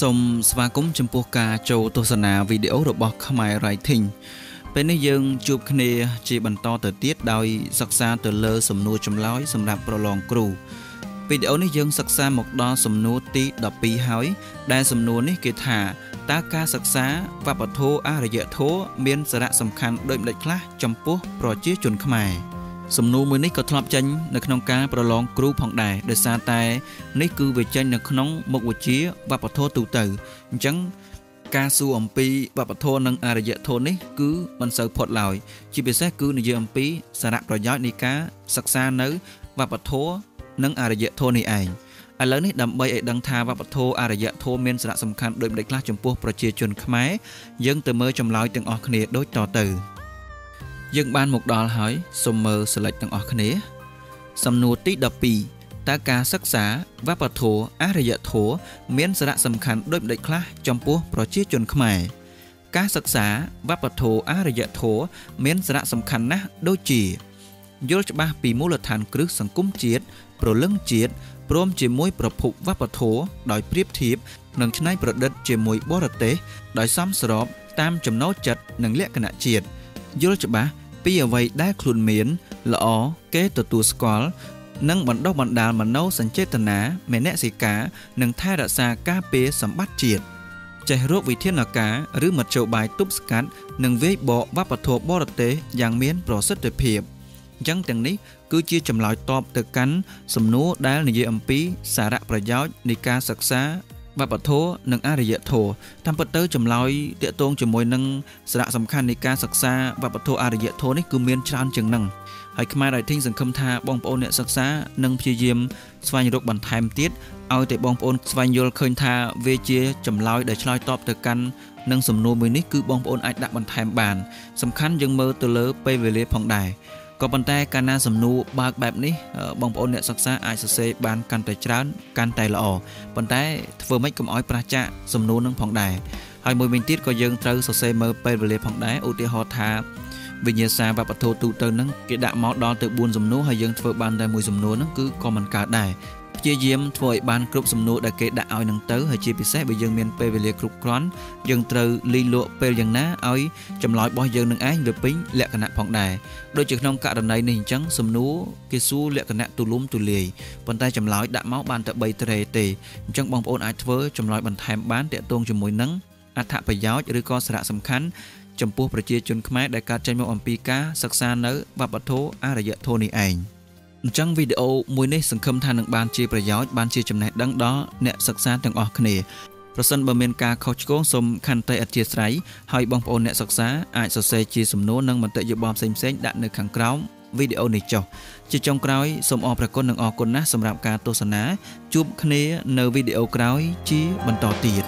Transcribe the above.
សូមស្វាគមន៍ចំពោះការចូលទស្សនាវីដេអូរបស់ខ្មែរ Writing ពេលនេះយើងជួបគ្នាជាបន្តទៅទៀតដោយសិក្សាទៅលើ សំណួរចម្លើយសម្រាប់ប្រឡងគ្រូវីដេអូនេះយើងសិក្សាមកដល់សំណួរទី12ហើយ ដែលសំណួរនេះគេថាតើការសិក្សាវប្បធម៌អរិយធម៌មានសារៈសំខាន់ដូចម្តេចខ្លះចំពោះប្រជាជនខ្មែរ សំណួរមួយនេះក៏ធ្លាប់ចេញនៅក្នុងការប្រឡងគ្រូផងដែរដោយសារតែនេះគឺវាចេញនៅក្នុងមុខវិជ្ជាវប្បធម៌ទូទៅអញ្ចឹងការសួរអំពីវប្បធម៌និងអរិយធម៌នេះគឺមិនសូវផុតឡើយជាពិសេសគឺនិយាយអំពីសារៈប្រយោជន៍នៃការសិក្សានៅវប្បធម៌និងអរិយធម៌នេះឯងឥឡូវនេះដើម្បីឲ្យដឹងថាវប្បធម៌អរិយធម៌មានសារៈសំខាន់ដូចម្តេចខ្លះចំពោះប្រជាជនខ្មែរយើងទៅមើលចម្លើយទាំងអស់គ្នាដូចតទៅ យើងបានមកដល់ហើយសូមមើល select ទាំងអស់គ្នា សំណួរទី12តើការសិក្សាវប្បធម៌អរិយធម៌មានសារៈសំខាន់ដូចម្តេចខ្លះចំពោះប្រជាជនខ្មែរការសិក្សាវប្បធម៌អរិយធម៌មានសារៈសំខាន់ណាស់ដូចជាយល់ច្បាស់ពីមូលដ្ឋានគ្រឹះសង្គមជាតិព្រលឹងជាតិព្រមជាមួយប្រភពវប្បធម៌ដោយប្រៀបធៀបនិងច្នៃប្រឌិតជាមួយបរទេសដោយសមស្របតាមចំណូលចិត្តនិងលក្ខណៈជាតិយល់ច្បាស់ ពីអ្វីដែលខ្លួនមាន ល្អគេទទួលស្គាល់និងបណ្ដុះបណ្ដាលមโนសញ្ចេតនាមនសិការនិងថែរក្សាការពារសម្បត្តិជាតិចេះរកវិធានការឬមធ្យោបាយទប់ស្កាត់និងវាយបកវប្បធម៌បរទេសយ៉ាងមានប្រសិទ្ធភាពអញ្ចឹងទាំងនេះគឺជាចម្លើយតបទៅកាន់សំណួរដែលនិយាយអំពីសារៈប្រយោជន៍នៃការសិក្សា វប្បធម៌និងអរិយធម៌តាមពិតទៅចម្លើយតាកតងជាមួយនឹងសារៈសំខាន់នៃការសិក្សាវប្បធម៌អរិយធម៌នេះគឺមានច្រើនជាងនឹងហើយខ្មែរ Writing សង្ឃឹមថាបងប្អូនអ្នកសិក្សានឹងព្យាយាមស្វែងរកបន្ថែមទៀតឲ្យតែបងប្អូនស្វែងយល់ឃើញថាវាជាចម្លើយដែលឆ្លើយតបទៅកាន់នឹងសំណួរមួយនេះគឺបងប្អូនអាចដាក់បន្ថែមបាន សំខាន់យើងមើលទៅលើពេលវេលាផងដែរ ក៏ប៉ុន្តែកាលណាសំណួរបើកបែបនេះបងប្អូនអ្នកសិក្សាអាចសរសេរបានកាន់តែច្រើនកាន់តែល្អប៉ុន្តែធ្វើម៉េចកុំឲ្យប្រះចាកសំណួរនឹងផងដែរហើយមួយវិញទៀតក៏យើងត្រូវសរសេរមើលពេលវេលាផងដែរឧទាហរណ៍ថាវិញ្ញាសាវប្បធម៌ទូទៅហ្នឹងគេដាក់មកដល់ទៅ4សំណួរហើយយើងធ្វើបានតែមួយសំណួរហ្នឹងគឺក៏មិនកើតដែរ ព្យាយាមធ្វើឲ្យបានគ្រប់សំណួរដែលគេដាក់ឲ្យនឹងទៅហើយជាពិសេសបើយើងមានពេលវេលាគ្រប់គ្រាន់យើងត្រូវលីលក់ពេលយ៉ាងណាឲ្យចម្លើយរបស់យើងនឹងឯងវាពេញលក្ខណៈផងដែរដូចជាក្នុងករណីនេះអញ្ចឹងសំណួរគេសួរលក្ខណៈទូលំទូលាយប៉ុន្តែចម្លើយដាក់មកបានតែ3ត្រេទេអញ្ចឹងបងប្អូនអាចធ្វើចម្លើយបន្ថែមបានតាក់ទងជាមួយនឹងអត្ថប្រយោជន៍ឬក៏សារៈសំខាន់ចំពោះប្រជាជនខ្មែរដែលកើតចេញមកអំពីការសិក្សានៅវប្បធម៌អរិយធម៌នេះឯង។ អញ្ចឹងវីដេអូមួយនេះសង្ឃឹមថានឹងបានជាប្រយោជន៍បានជាចំណេះដឹងដល់អ្នកសិក្សាទាំងអស់គ្នាប្រសិនបើមានការខុសឆ្គងសូមខន្តីអធិស្ឋានហើយបងប្អូនអ្នកសិក្សាអាចសរសេរជាសំណួរនិងមតិយោបល់ផ្សេងៗដាក់នៅខាងក្រោមវីដេអូនេះចុះជាចុងក្រោយសូមអរព្រគុណនិងអរគុណណាស់សម្រាប់ការទស្សនាជួបគ្នានៅវីដេអូក្រោយជាបន្តទៀត